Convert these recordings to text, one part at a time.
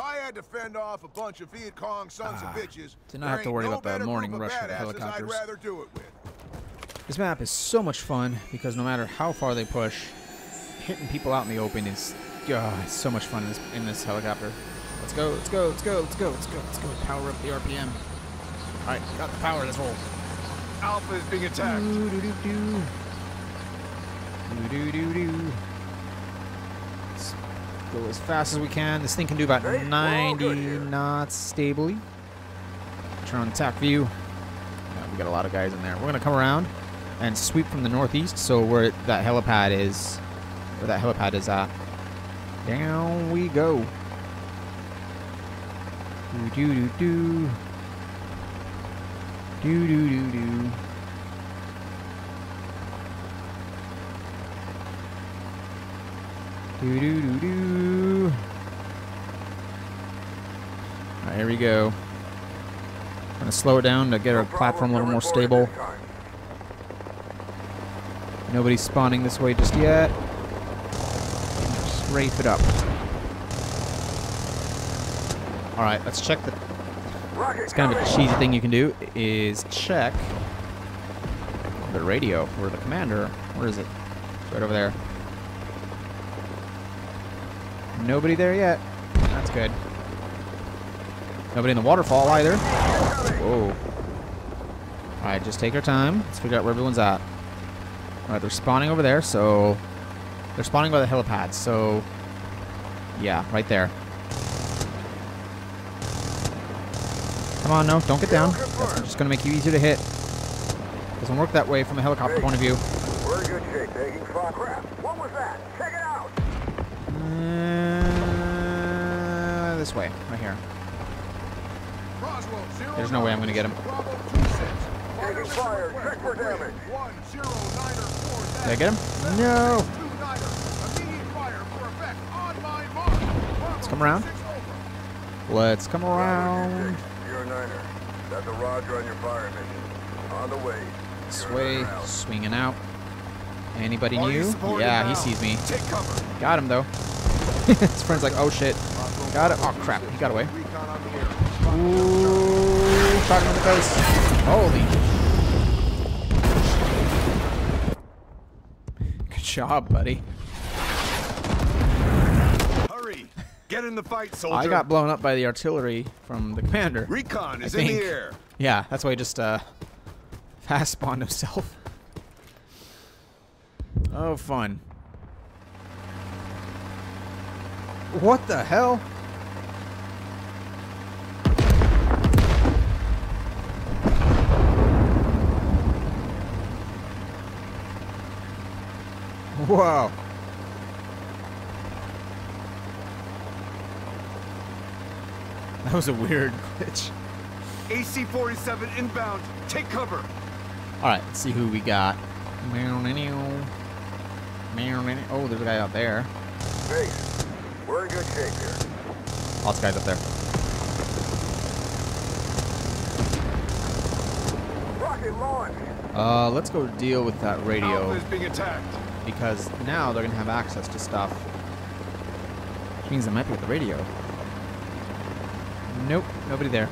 I had to fend off a bunch of Viet Cong sons Ah, of bitches, did not have to worry no about the morning rush of the helicopters. I'd rather do it with. This map is so much fun because no matter how far they push, hitting people out in the open is God, it's so much fun in this, in this helicopter. Let's go, let's go, let's go, let's go, let's go, let's go. Power up the RPM. All right, got the power. Let's roll. Alpha is being attacked. Do, do, do, do. Do, do, do, do. Go as fast as we can. This thing can do about Hey, we're all 90 knots stably. Turn on attack view. Yeah, we got a lot of guys in there. We're gonna come around and sweep from the northeast, so where that helipad is, where that helipad is at. Down we go. Do do do do. Do do do do. Do do do do. Alright, here we go. Gonna slow it down to get our platform a little more problem to report stable. at this time. Nobody's spawning this way just yet. Just rafe it up. Alright, let's check the It's kind of a cheesy thing you can do is check the radio for the commander. Where is it? It's right over there. Nobody there yet. That's good. Nobody in the waterfall either. Whoa. Alright, just take our time. Let's figure out where everyone's at. Alright, they're spawning over there, so... They're spawning by the helipad, so... Yeah, right there. Come on, no, don't get down. That's just gonna make you easier to hit. Doesn't work that way from a helicopter point of view. We're good shape, eh? taking what was that? Check it out. Uh, this way, right here. There's no way I'm gonna get him. Bravo 26. Taking fire. Check for damage. One, zero, niner, four, Did I get him? No. Two niner. Immediate fire for effect on my mark. Let's come around. Let's come around. You're a niner. That's a roger on your fire mission. On the way. This way, swinging out. Anybody new? Yeah, he sees me. Got him though. His friend's like, oh shit. Got it. Oh crap, he got away. Ooh, shot in the face. Holy. Good job, buddy. Hurry. Get in the fight, soldier. I got blown up by the artillery from the commander. Recon is in the air. Yeah, that's why he just uh, fast spawned himself. Oh, fun. What the hell? Wow. That was a weird glitch. AC-47 inbound. Take cover. All right, let's see who we got. Man, any old man, any oh, there's a guy out there. Base. We're in good shape here. Guys up there. Rocket launch. Uh, let's go deal with that radio Alpha is being attacked. because now they're gonna have access to stuff. Which means they might be with the radio. Nope, nobody there.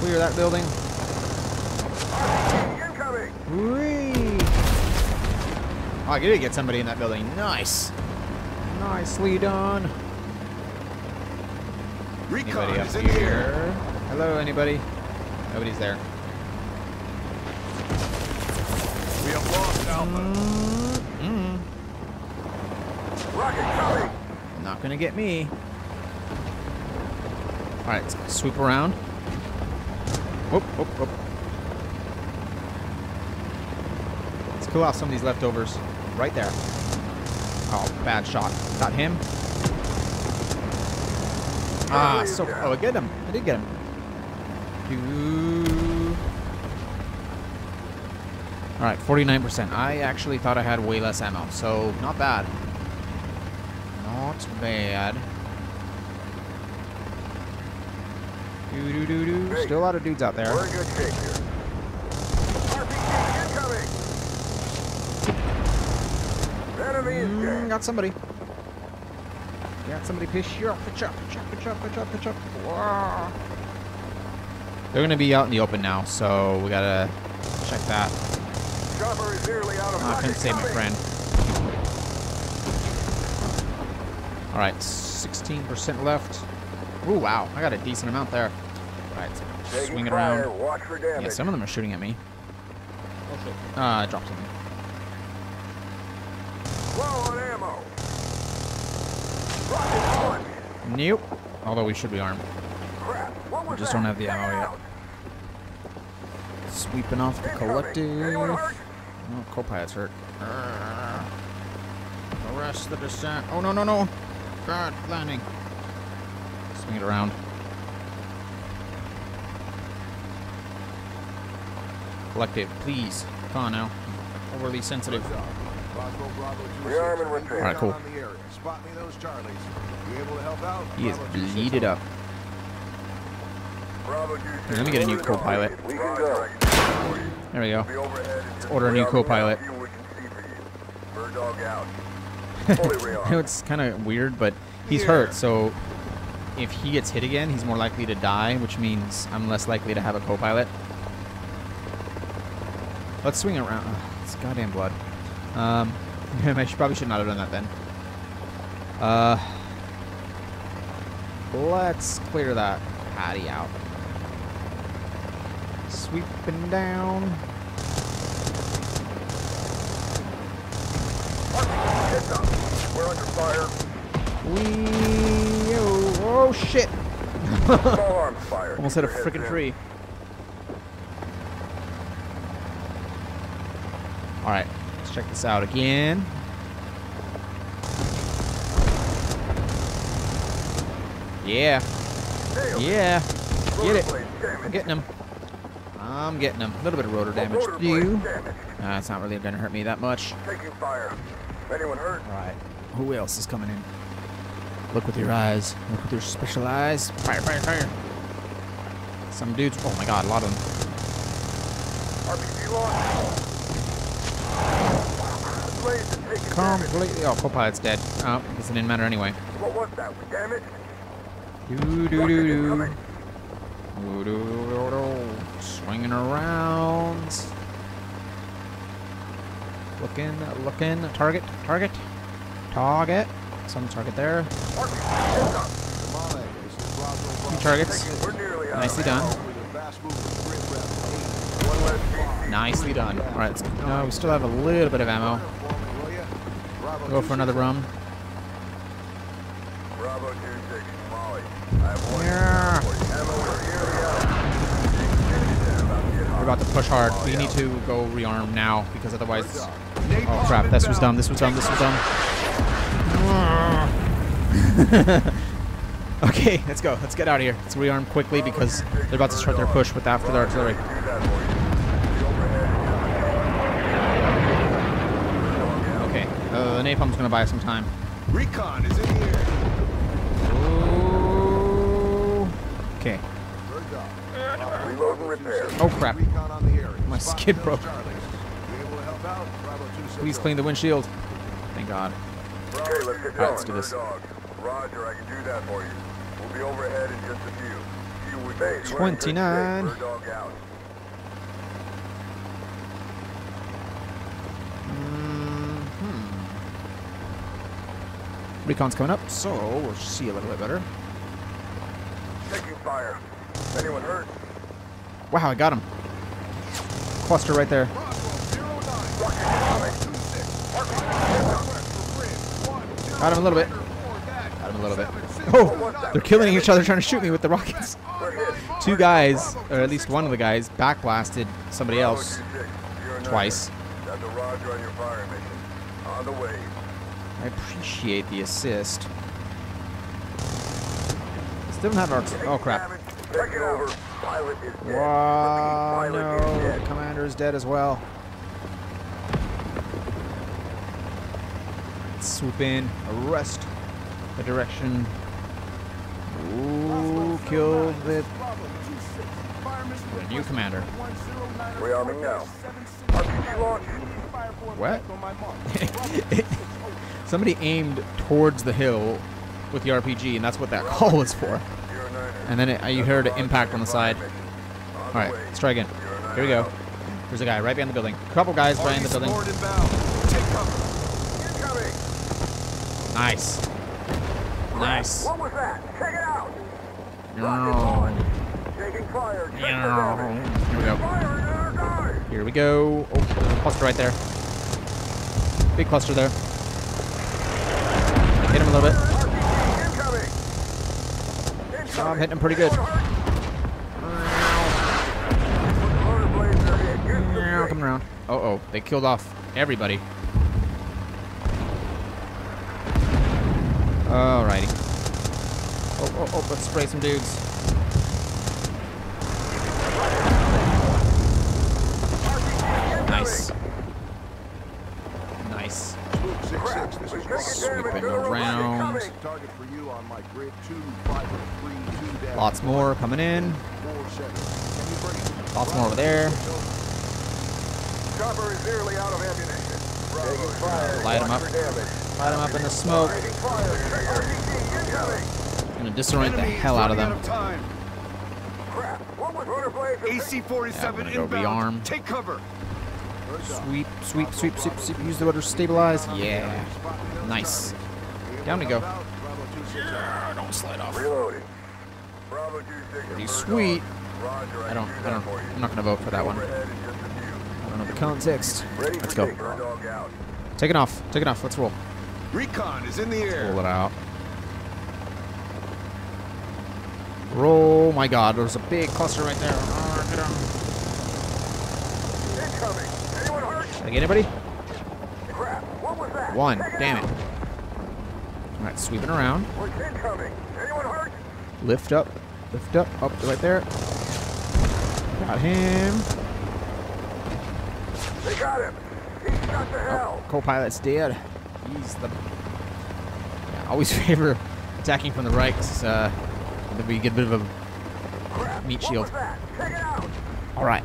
Clear that building. Incoming. Whee! Oh, I did get somebody in that building. Nice. Nicely done. Recon Anybody up is in air. here? Hello, anybody? Nobody's there. We have lost Alpha. Mm, Rocket coming. not gonna get me. All right, swoop around. Whoop, whoop, whoop. Let's kill off some of these leftovers. Right there. Oh, bad shot. Got him. Ah, so. Oh, I get him. I did get him. All right, 49%. I actually thought I had way less ammo, so not bad. Not bad. Do do do do. Still a lot of dudes out there. We're in good shape here. RPG incoming. Enemy is Mm, dead. got somebody. Got somebody piss you off. Pitch up, pitch up, pitch up, pitch up, pitch up. Whoa. They're gonna be out in the open now, so we gotta check that. Chopper is nearly out of Ah, I couldn't rocket save my friend. All right, 16% left. Ooh, wow, I got a decent amount there. All right, Taking swing it around. Watch for. Yeah, some of them are shooting at me. Oh shit. Uh, I dropped something. Low on ammo. Rocket launch. Nope. Although we should be armed. Crap. We just that? don't have the ammo yet. Sweeping off the collective. Oh, co-pilot's hurt. Uh, arrest the descent. Oh, no, no, no. God, landing. Swing it around. Collective, please. Come on now. Overly sensitive. Roswell Bravo 2 Rearm and repair. All right, cool. On the area. Spot me those Charlies. You able to help out? He is bleeded up. Bravo let me get a new Roger, co-pilot. We can go. I can do it for you. There we go. Be overhead and just order a new rearm co-pilot. around, see what we can see for you. Bird dog out. Fully I know rearmed. it's kind of weird, but he's Here. hurt, so if he gets hit again, he's more likely to die, which means I'm less likely to have a co-pilot. Let's swing around. It's goddamn blood. Um, I should, probably should not have done that then. Uh, let's clear that patty out. Sweeping down. We're under fire. We oh, oh shit! Almost hit a freaking tree. All right, check this out again. Yeah, yeah, get it. I'm getting him. I'm getting him. A little bit of rotor damage. Blade You. Uh, it's not really gonna hurt me that much. Taking fire. Anyone hurt? All right, who else is coming in? Look with your eyes. Look with your special eyes. Fire, fire, fire. Some dudes. Oh my god, a lot of them. RPG launch. The blades are taking damage. Completely. Oh, co-pilot's dead. Oh, guess it didn't matter anyway. What was that? We damaged? Do do do do. Do, do, do, do. Swinging around. Looking, looking. Target, target, target. Some target there. RPG heads up. Tamale, this is Roswell Two targets. We're nearly out. Nicely done. ammo. with a fast moving grid rep. One less DC. Nicely done. All right, no, we still have a little bit of ammo. Go for another 2-6. rum. Bravo 2-6, Molly. I have one Yeah. for you. Ammo is nearly out. About to get hot. We're about to push hard. We need to go rearm now because otherwise. Oh crap! This was dumb. This was dumb. This was dumb. okay, let's go. Let's get out of here. Let's rearm quickly because they're about to start their push with after the artillery. the napalm's gonna buy some time. Recon is in here. Okay. Reload and repair. Oh crap. My skid broke. Please clean the windshield. Thank God. Okay, let's get Alright, let's do this. Roger, I can do that for you. We'll be overhead in just a few. 29. Recon's coming up, so we'll see a little bit better. Taking fire. Anyone hurt? Wow, I got him. Cluster right there. Rocket incoming. 2-6. RPG heads up. Got him a little bit. Got him a little bit. Oh, they're killing each other trying to shoot me with the rockets. Two guys, or at least one of the guys, backblasted somebody else 2-6. You're an twice. That's a roger on your fire mission. On the way. I appreciate the assist. Still don't have our. Oh crap! Damage. Take it over. Pilot is dead. Wow, no, the commander is dead as well. Swoop in, arrest the direction. Ooh, kill the, the new commander. Rearming now. What? Somebody aimed towards the hill with the RPG, and that's what that call was for. And then it, you heard an impact on the side. All right, let's try again. Here we go. There's a guy right behind the building. A Couple guys behind the building. Nice. Nice. What was that? Check it out! Here we go. Here we go. Oh, cluster right there. Big cluster there. Hit him a little bit. Oh, I'm hitting him pretty good. Rotor blades are hit. Get some Meow, shake. Coming around. Oh, oh, they killed off everybody. Alrighty. Oh, oh, oh, let's spray some dudes. Nice. Nice. Swoop 6-6, this is Sweeping around. Target for you on my grid 2532 dash Lots more coming in. 47. Can you bring it? Lots more over there. Chopper is nearly out of ammunition. Taking fire. Light 'em Watch up. Light them up in the smoke. Taking fire. Gonna disorient the hell out of them. Crap. What was rotor blades? are hit. Yeah, AC-47 I'm go inbound. rearm. Take cover. Sweep, sweep, sweep, sweep, sweep. Use the rudder to stabilize. Yeah. Nice. Down we go. Don't slide off. Reloading. Bravo 26. Pretty sweet. I don't, I don't. I'm not gonna vote for that one. Overhead in just a few. I don't know the context. Let's go. take. Bird dog out. Take it off. Take it off. Let's roll. Recon is in the air. Roll it out. Roll. My God, there's a big cluster right there. Get 'em. Incoming. Did I get anybody? Crap. What was that? One. Check Damn out. it. All right, sweeping around. What's incoming? Anyone hurt? Lift up. Lift up. Up right there. Got him. They got him. He's shot to hell. Co-pilot's dead. He's the. Yeah, I always favor attacking from the right, uh, then we get a bit of a meat shield. was that? Check it out. All right,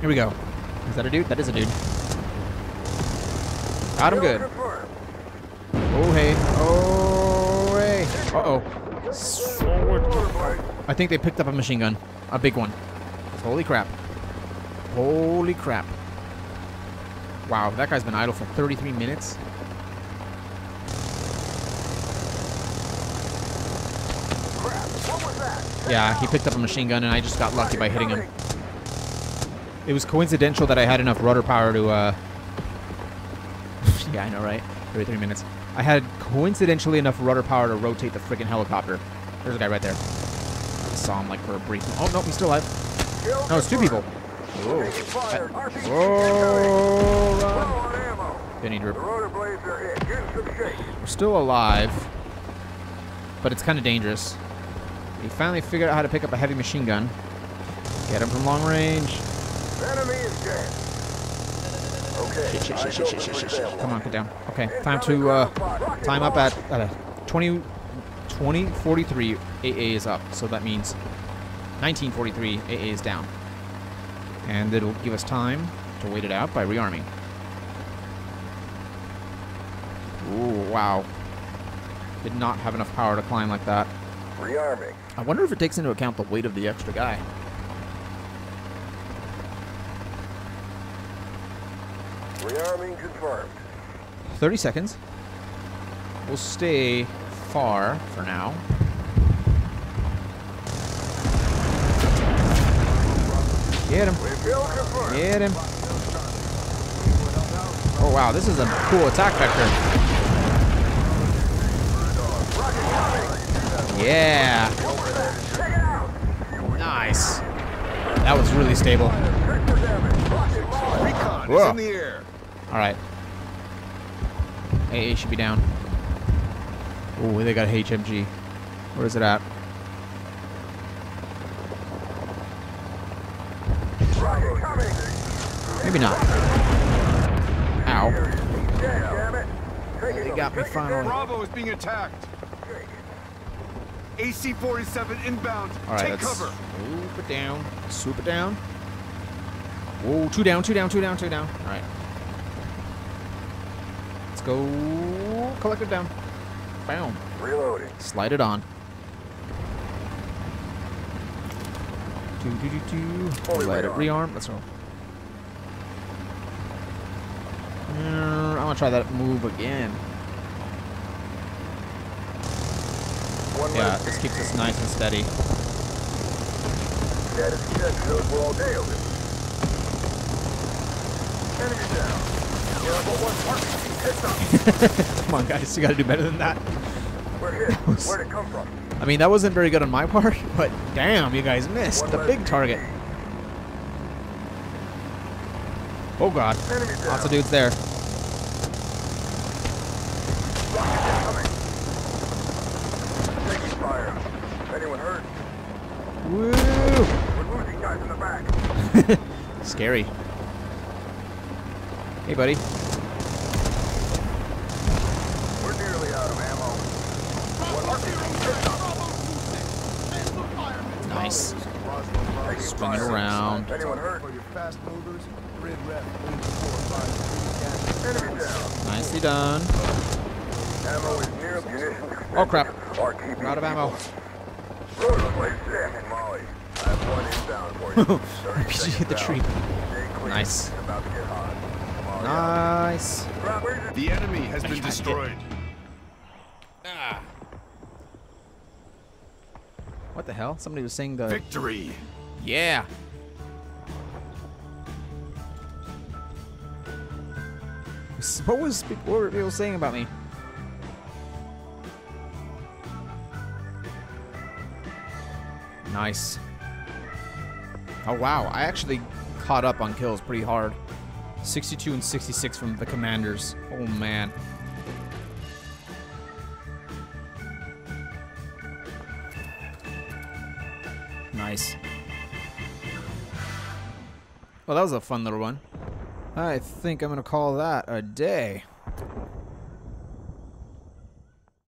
here we go. Is that a dude? That is a dude. Got him good. Oh hey. Oh hey. Uh oh. Motor. I think they picked up a machine gun, a big one. Holy crap. Holy crap. Wow, that guy's been idle for 33 minutes. Yeah, he picked up a machine gun and I just got lucky by hitting him. It was coincidental that I had enough rudder power to, uh... yeah, I know, right? 33 minutes. I had coincidentally enough rudder power to rotate the freaking helicopter. There's a guy right there. I saw him, like, for a brief... Oh, no, he's still alive. No, it's two people. fire. RPG Whoa, run. on need to The rip- rotor blades are hit. Get some shake. We're still alive, but it's kind of dangerous. He finally figured out how to pick up a heavy machine gun. Get him from long range. Enemy is dead. Okay. Shit, shit, shit, shit, shit, shit, shit. Come on, get down. Okay, time to uh, time up at uh, 20, 2043 AA is up, so that means 1943 AA is down, and it'll give us time to wait it out by rearming. Ooh, wow! Did not have enough power to climb like that. Rearming. I wonder if it takes into account the weight of the extra guy. Rearming confirmed. 30 seconds. We'll stay far for now. Get him. Refill confirmed. Get him. Oh, wow. This is a cool attack vector. Yeah. Check it out. Nice. That was really stable. Check for damage. Rocket launch. Whoa. Is in the air. All right. AA should be down. Oh, they got HMG. Where is it at? Rocket coming. Maybe not. Ow. Damn it. They got me finally. Bravo is being attacked. AC-47 inbound. All right, Take cover. swoop it down. Swoop it down. Whoa, two down, two down, two down, two down. All right. Go. Collective down. Boom. Reloading. Slide it on. Do, do, do, do. Fully Let it rearm. rearm. Let's go. Mm, I'm gonna try that move again. One Yeah, this keeps us nice and steady. Status check shows we're all nailed. Enemy down. But one part. Come on, guys, you gotta do better than that. We're hit. Where'd it come from? I mean, that wasn't very good on my part, but damn, you guys missed One the big target. Oh god, lots of dudes there. Taking fire. Anyone hurt? Woo! We're losing guys in the back. Scary. Hey, buddy. We're nearly out of ammo. Bravo zero six, Bravo two six. Missile fire. Nice. Taking Swinging fire. around. Anyone hurt? For your fast movers, red ref, eight, four, five, three, Enemy down. Nicely done. Ammo is near. Oh, crap. RTB We're out of ammo. Rotor blade Sam and Molly. I have one inbound for you. 30 RPG hit the tree. Nice. It's about to get hot. Molly out. Nice. Grab where's it? The enemy has been destroyed. What the hell? Somebody was saying the. Victory. Yeah. What was what were people saying about me? Nice. Oh wow, I actually caught up on kills pretty hard. 62 and 66 from the commanders. Oh man. Nice. Well, that was a fun little one. I think I'm going to call that a day.